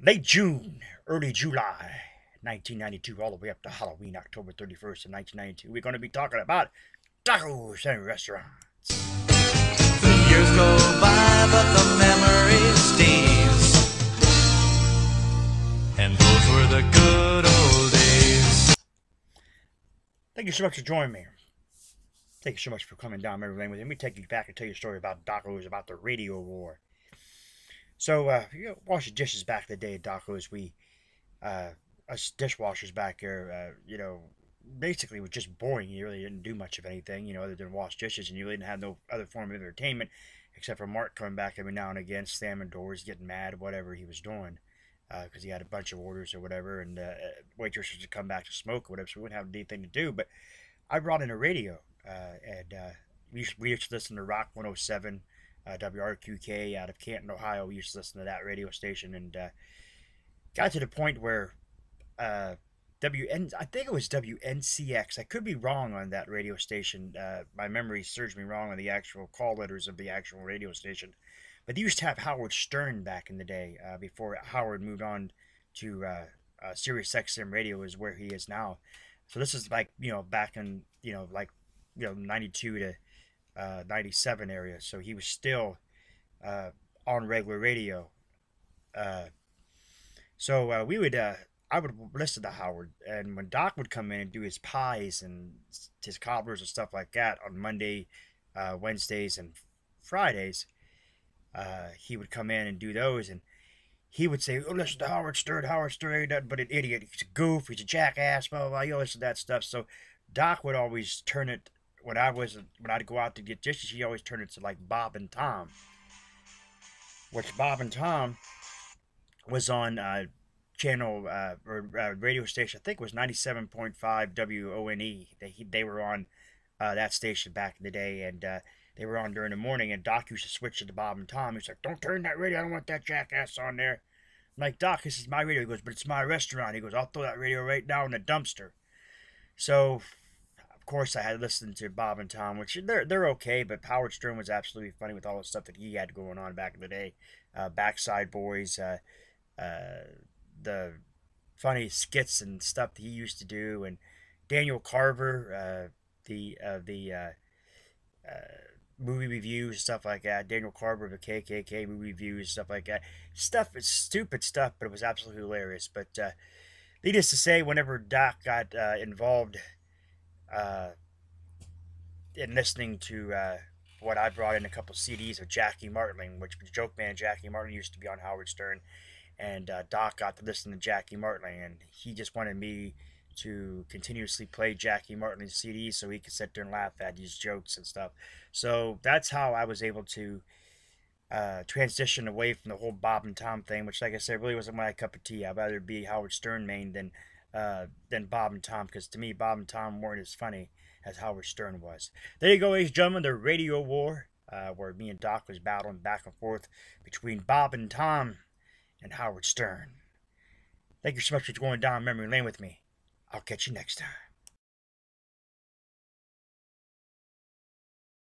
late June, early July, 1992, all the way up to Halloween, October 31st of 1992. We're going to be talking about tacos and restaurants. The years go by, but the memory stays. And those were the good old days. Thank you so much for joining me. Thank you so much for coming down memory lane with me. Let me take you back and tell you a story about Doco's, about the radio war. So, uh, you know, wash the dishes back in the day at Doco's. We, uh, us dishwashers back here, uh, you know, basically was just boring. You really didn't do much of anything, you know, other than wash dishes, and you really didn't have no other form of entertainment except for Mark coming back every now and again, slamming doors, getting mad, whatever he was doing, because he had a bunch of orders or whatever, and uh, waitresses would come back to smoke or whatever, so we wouldn't have anything to do. But I brought in a radio, uh, and uh, we used to listen to Rock 107, uh, WRQK out of Canton, Ohio. We used to listen to that radio station, and uh, got to the point where uh, WN, I think it was WNCX. I could be wrong on that radio station. Uh, my memory serves me wrong on the actual call letters of the actual radio station. But they used to have Howard Stern back in the day, uh, before Howard moved on to uh, uh, Sirius XM Radio, is where he is now. So this is like you know back in you know like you know 92 to uh, 97 area. So he was still uh, on regular radio. Uh, so uh, we would uh, I would listen to Howard, and when Doc would come in and do his pies and his cobblers and stuff like that on Monday, Wednesdays, and Fridays, he would come in and do those, and he would say, "Oh, listen to Howard Stern. Howard Stern ain't nothing but an idiot. He's a goof. He's a jackass. Blah blah. blah. You listen to that stuff." So Doc would always turn it when I was when I'd go out to get dishes. He always turned it to like Bob and Tom, which Bob and Tom was on. Uh, channel uh, or uh, radio station. I think it was ninety seven point five WONE. They they were on uh, that station back in the day, and uh, they were on during the morning. And Doc used to switch it to Bob and Tom. He's like, "Don't turn that radio. I don't want that jackass on there." I'm like, "Doc, this is my radio." He goes, "But it's my restaurant." He goes, "I'll throw that radio right now in the dumpster." So. Of course, I had listened to Bob and Tom, which they're they're okay, but Howard Stern was absolutely funny with all the stuff that he had going on back in the day. Uh, Backside Boys, uh, uh, the funny skits and stuff that he used to do, and Daniel Carver, uh, the uh, the uh, movie reviews stuff like that. Daniel Carver the KKK movie reviews stuff like that. Stuff is stupid stuff, but it was absolutely hilarious. But needless to say, whenever Doc got involved uh, in listening to uh, what I brought in a couple CDs of Jackie Martling, which Joke Man Jackie Martling used to be on Howard Stern and uh, Doc got to listen to Jackie Martling, and he just wanted me to continuously play Jackie Martling's CDs so he could sit there and laugh at these jokes and stuff. So that's how I was able to uh, transition away from the whole Bob and Tom thing, which, like I said, really wasn't my cup of tea. I'd rather be Howard Stern main than uh, than Bob and Tom, because to me, Bob and Tom weren't as funny as Howard Stern was. There you go, ladies and gentlemen, the radio war, uh, where me and Doc was battling back and forth between Bob and Tom and Howard Stern. Thank you so much for going down memory lane with me. I'll catch you next time.